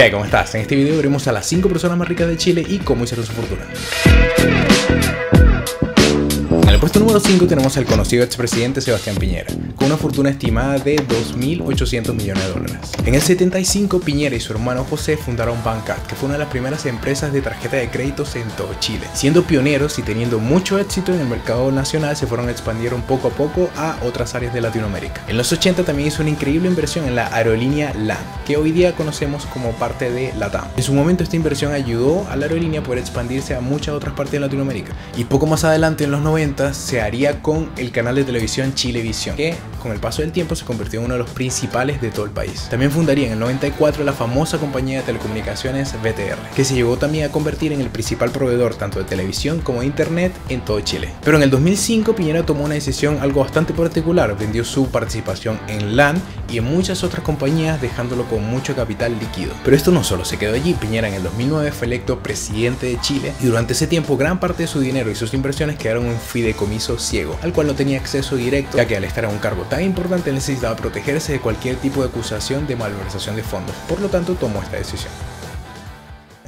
¿Qué? ¿Cómo estás? En este video veremos a las 5 personas más ricas de Chile y cómo hicieron su fortuna. En el puesto número 5 tenemos al conocido expresidente Sebastián Piñera, con una fortuna estimada de 2.800 millones de dólares. En el 75, Piñera y su hermano José fundaron Bancat, que fue una de las primeras empresas de tarjeta de créditos en todo Chile. Siendo pioneros y teniendo mucho éxito en el mercado nacional, se fueron expandiendo poco a poco a otras áreas de Latinoamérica. En los 80 también hizo una increíble inversión en la aerolínea LAN, que hoy día conocemos como parte de LATAM. En su momento esta inversión ayudó a la aerolínea a poder expandirse a muchas otras partes de Latinoamérica. Y poco más adelante, en los 90, se haría con el canal de televisión Chilevisión, que con el paso del tiempo se convirtió en uno de los principales de todo el país. También fundaría en el 94 la famosa compañía de telecomunicaciones BTR, que se llegó también a convertir en el principal proveedor tanto de televisión como de internet en todo Chile. Pero en el 2005 Piñera tomó una decisión algo bastante particular, vendió su participación en LAN y en muchas otras compañías dejándolo con mucho capital líquido. Pero esto no solo se quedó allí, Piñera en el 2009 fue electo presidente de Chile y durante ese tiempo gran parte de su dinero y sus inversiones quedaron en fideicomiso ciego, al cual no tenía acceso directo, ya que al estar en un cargo tan importante necesitaba protegerse de cualquier tipo de acusación de malversación de fondos, por lo tanto tomó esta decisión.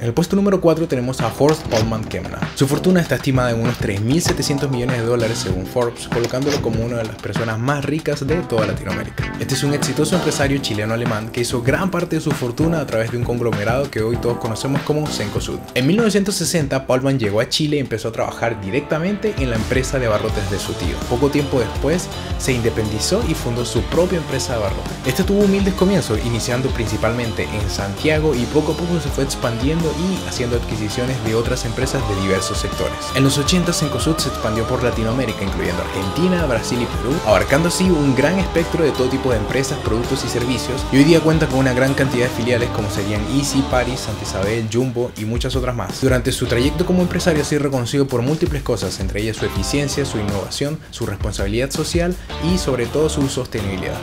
En el puesto número 4 tenemos a Horst Paulman Kemna. Su fortuna está estimada en unos 3.700 millones de dólares según Forbes, colocándolo como una de las personas más ricas de toda Latinoamérica. Este es un exitoso empresario chileno-alemán que hizo gran parte de su fortuna a través de un conglomerado que hoy todos conocemos como Cencosud. En 1960, Paulman llegó a Chile y empezó a trabajar directamente en la empresa de abarrotes de su tío. Poco tiempo después, se independizó y fundó su propia empresa de abarrotes. Este tuvo humildes comienzos, iniciando principalmente en Santiago y poco a poco se fue expandiendo y haciendo adquisiciones de otras empresas de diversos sectores. En los 80 Cencosud se expandió por Latinoamérica, incluyendo Argentina, Brasil y Perú, abarcando así un gran espectro de todo tipo de empresas, productos y servicios, y hoy día cuenta con una gran cantidad de filiales como serían Easy, Paris, Santa Isabel, Jumbo y muchas otras más. Durante su trayecto como empresario ha sido reconocido por múltiples cosas, entre ellas su eficiencia, su innovación, su responsabilidad social y sobre todo su sostenibilidad.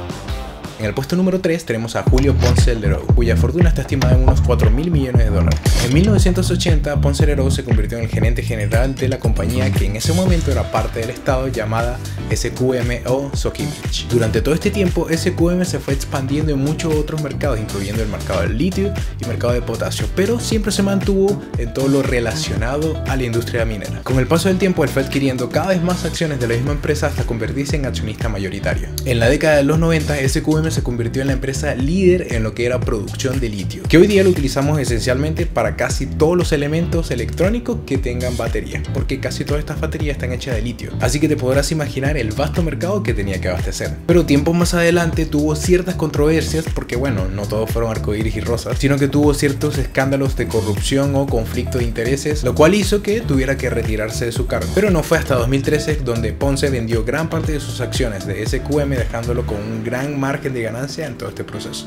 En el puesto número 3 tenemos a Julio Ponce Lerou, cuya fortuna está estimada en unos 4 mil millones de dólares. En 1980, Ponce Lerou se convirtió en el gerente general de la compañía que en ese momento era parte del Estado llamada SQM o Sokimich. Durante todo este tiempo, SQM se fue expandiendo en muchos otros mercados, incluyendo el mercado del litio y mercado de potasio, pero siempre se mantuvo en todo lo relacionado a la industria minera. Con el paso del tiempo, él fue adquiriendo cada vez más acciones de la misma empresa hasta convertirse en accionista mayoritario. En la década de los 90, SQM se convirtió en la empresa líder en lo que era producción de litio, que hoy día lo utilizamos esencialmente para casi todos los elementos electrónicos que tengan batería, porque casi todas estas baterías están hechas de litio. Así que te podrás imaginar el vasto mercado que tenía que abastecer. Pero tiempo más adelante tuvo ciertas controversias porque bueno, no todos fueron arcoíris y rosas, sino que tuvo ciertos escándalos de corrupción o conflicto de intereses, lo cual hizo que tuviera que retirarse de su cargo. Pero no fue hasta 2013 donde Ponce vendió gran parte de sus acciones de SQM dejándolo con un gran margen de ganancia en todo este proceso.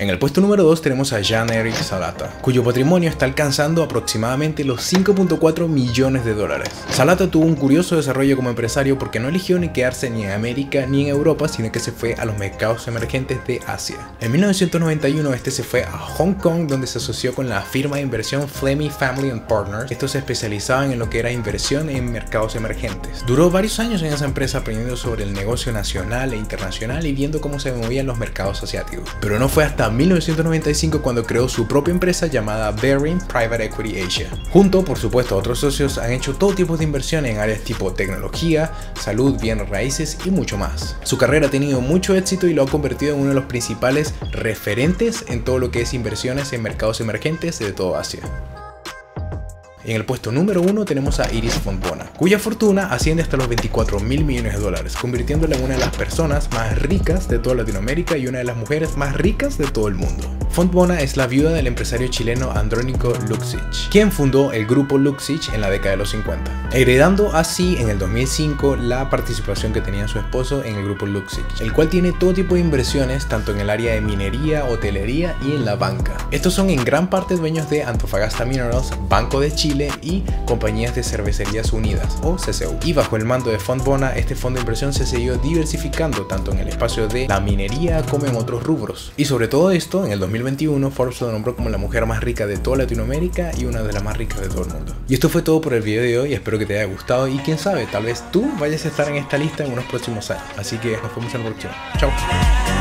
En el puesto número 2 tenemos a Jean-Eric Salata, cuyo patrimonio está alcanzando aproximadamente los 5.4 millones de dólares. Salata tuvo un curioso desarrollo como empresario porque no eligió ni quedarse ni en América ni en Europa, sino que se fue a los mercados emergentes de Asia. En 1991 este se fue a Hong Kong donde se asoció con la firma de inversión Flemmy Family and Partners. Estos se especializaban en lo que era inversión en mercados emergentes. Duró varios años en esa empresa aprendiendo sobre el negocio nacional e internacional y viendo cómo se movían los mercados asiáticos. Pero no fue hasta 1995 cuando creó su propia empresa llamada Bearing Private Equity Asia. Junto, por supuesto, a otros socios han hecho todo tipo de inversión en áreas tipo tecnología, salud, bienes raíces y mucho más. Su carrera ha tenido mucho éxito y lo ha convertido en uno de los principales referentes en todo lo que es inversiones en mercados emergentes de toda Asia. En el puesto número 1 tenemos a Iris Fontbona, cuya fortuna asciende hasta los 24 mil millones de dólares, convirtiéndola en una de las personas más ricas de toda Latinoamérica y una de las mujeres más ricas de todo el mundo. Fontbona es la viuda del empresario chileno Andrónico Luxich, quien fundó el grupo Luxich en la década de los 50, heredando así en el 2005 la participación que tenía su esposo en el grupo Luxich, el cual tiene todo tipo de inversiones tanto en el área de minería, hotelería y en la banca. Estos son en gran parte dueños de Antofagasta Minerals, Banco de Chile y Compañías de Cervecerías Unidas o CCU. Y bajo el mando de Fontbona, este fondo de inversión se siguió diversificando tanto en el espacio de la minería como en otros rubros. Y sobre todo esto, en el 2020 2021 Forbes lo nombró como la mujer más rica de toda Latinoamérica y una de las más ricas de todo el mundo. Y esto fue todo por el video de hoy, espero que te haya gustado y quién sabe, tal vez tú vayas a estar en esta lista en unos próximos años. Así que nos vemos en la próxima. Chao.